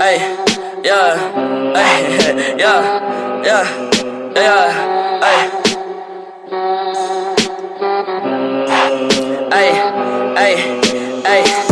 yeah, ay, yeah, ay, yeah, yeah, yeah, ay. Ay, ay.